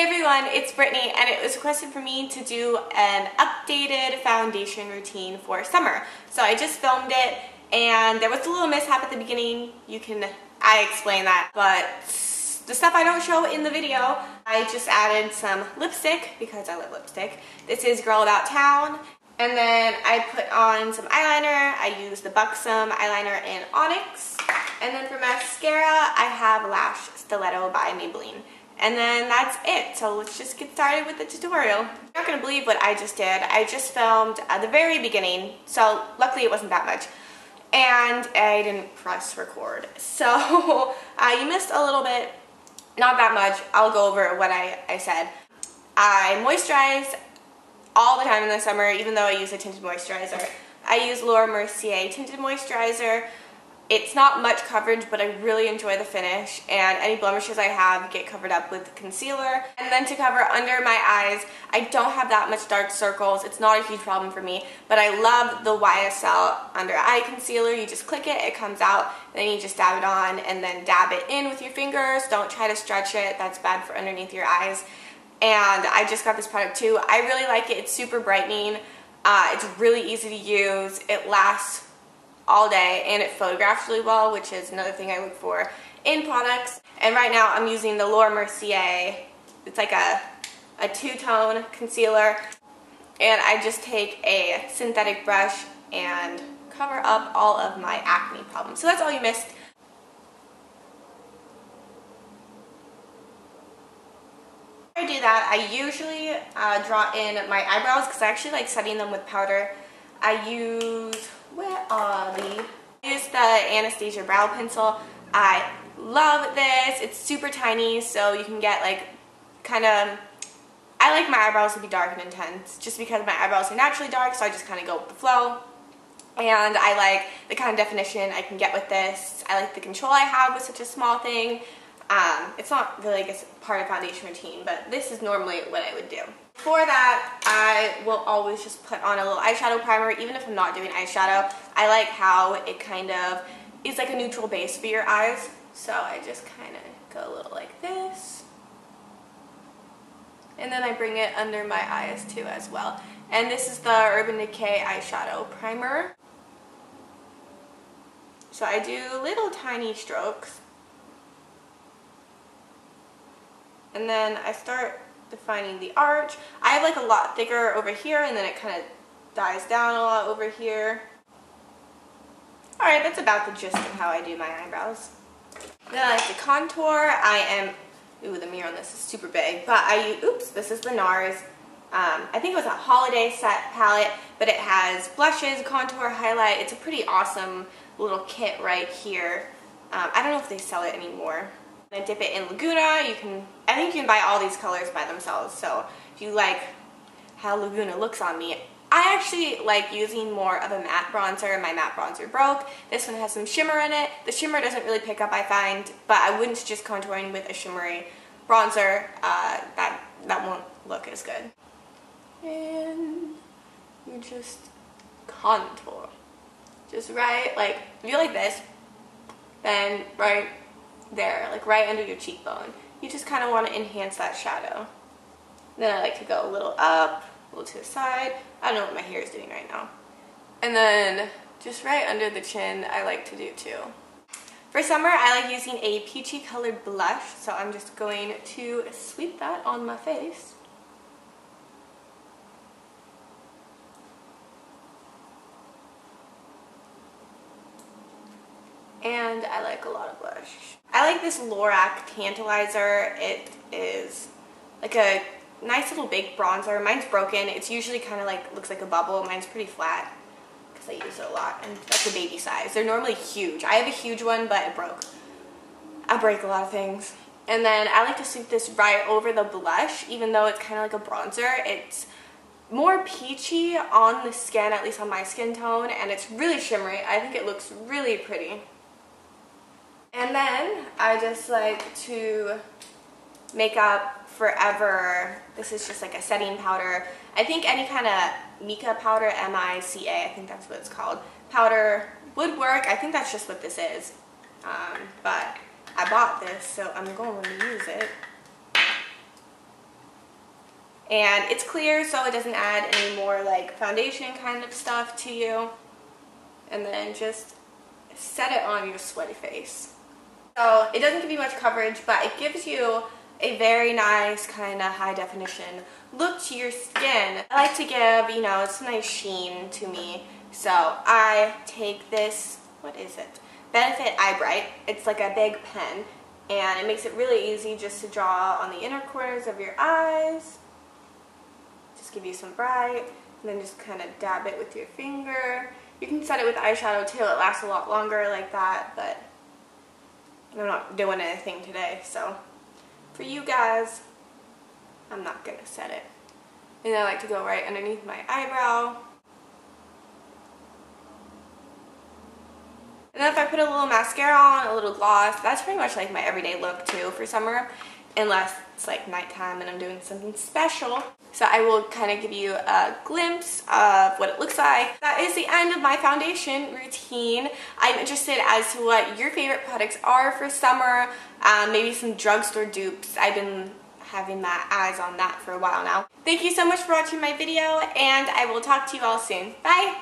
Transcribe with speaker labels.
Speaker 1: Hey everyone, it's Brittany and it was requested for me to do an updated foundation routine for summer. So I just filmed it and there was a little mishap at the beginning. You can, I explain that, but the stuff I don't show in the video, I just added some lipstick because I love lipstick. This is Girl About Town. And then I put on some eyeliner. I use the Buxom eyeliner in Onyx. And then for mascara, I have Lash Stiletto by Maybelline. And then that's it. So let's just get started with the tutorial. You're not gonna believe what I just did. I just filmed at the very beginning. So luckily it wasn't that much. And I didn't press record. So uh, you missed a little bit, not that much. I'll go over what I, I said. I moisturize all the time in the summer, even though I use a tinted moisturizer. I use Laura Mercier tinted moisturizer. It's not much coverage, but I really enjoy the finish, and any blemishes I have get covered up with concealer. And then to cover under my eyes, I don't have that much dark circles. It's not a huge problem for me, but I love the YSL under eye concealer. You just click it, it comes out, then you just dab it on, and then dab it in with your fingers. Don't try to stretch it, that's bad for underneath your eyes. And I just got this product too. I really like it, it's super brightening. Uh, it's really easy to use. It lasts all day and it photographs really well, which is another thing I look for in products. And right now I'm using the Laura Mercier. It's like a, a two-tone concealer. And I just take a synthetic brush and cover up all of my acne problems. So that's all you missed. I do that, I usually uh, draw in my eyebrows because I actually like setting them with powder. I use where are they? I use the Anastasia brow pencil. I love this. It's super tiny, so you can get like kind of, I like my eyebrows to be dark and intense just because my eyebrows are naturally dark, so I just kind of go with the flow. And I like the kind of definition I can get with this. I like the control I have with such a small thing. Um, it's not really, I guess, part of foundation routine, but this is normally what I would do. For that, I will always just put on a little eyeshadow primer, even if I'm not doing eyeshadow. I like how it kind of is like a neutral base for your eyes. So I just kind of go a little like this. And then I bring it under my eyes too as well. And this is the Urban Decay eyeshadow primer. So I do little tiny strokes. And then I start defining the arch. I have like a lot thicker over here and then it kind of dies down a lot over here. Alright, that's about the gist of how I do my eyebrows. Then I like to contour. I am, ooh, the mirror on this is super big, but I, oops, this is the NARS. Um, I think it was a holiday set palette, but it has blushes, contour, highlight. It's a pretty awesome little kit right here. Um, I don't know if they sell it anymore. I dip it in Laguna. You can, I think you can buy all these colors by themselves. So if you like how Laguna looks on me, I actually like using more of a matte bronzer. My matte bronzer broke. This one has some shimmer in it. The shimmer doesn't really pick up, I find, but I wouldn't suggest contouring with a shimmery bronzer. Uh, that, that won't look as good. And you just contour. Just right, like, if you like this, then right there, like right under your cheekbone. You just kind of want to enhance that shadow. Then I like to go a little up, a little to the side. I don't know what my hair is doing right now. And then just right under the chin, I like to do too. For summer, I like using a peachy colored blush, so I'm just going to sweep that on my face. And I like a lot of blush. I like this Lorac Tantalizer. It is like a nice little big bronzer. Mine's broken. It's usually kind of like, looks like a bubble. Mine's pretty flat because I use it a lot. And that's a baby size. They're normally huge. I have a huge one, but it broke. I break a lot of things. And then I like to sweep this right over the blush, even though it's kind of like a bronzer. It's more peachy on the skin, at least on my skin tone, and it's really shimmery. I think it looks really pretty. And then I just like to Make Up For Ever. This is just like a setting powder. I think any kind of mica powder, M-I-C-A, I think that's what it's called, powder would work. I think that's just what this is. Um, but I bought this, so I'm going to use it. And it's clear so it doesn't add any more like foundation kind of stuff to you. And then just set it on your sweaty face. So it doesn't give you much coverage, but it gives you a very nice kind of high definition look to your skin. I like to give, you know, it's a nice sheen to me. So I take this, what is it? Benefit Eye Bright. It's like a big pen and it makes it really easy just to draw on the inner corners of your eyes. Just give you some bright and then just kind of dab it with your finger. You can set it with eyeshadow too. It lasts a lot longer like that, but I'm not doing anything today, so for you guys, I'm not going to set it. And I like to go right underneath my eyebrow. And then if I put a little mascara on, a little gloss, that's pretty much like my everyday look too for summer. Unless it's like nighttime and I'm doing something special. So I will kind of give you a glimpse of what it looks like. That is the end of my foundation routine. I'm interested as to what your favorite products are for summer. Um, maybe some drugstore dupes. I've been having my eyes on that for a while now. Thank you so much for watching my video and I will talk to you all soon. Bye!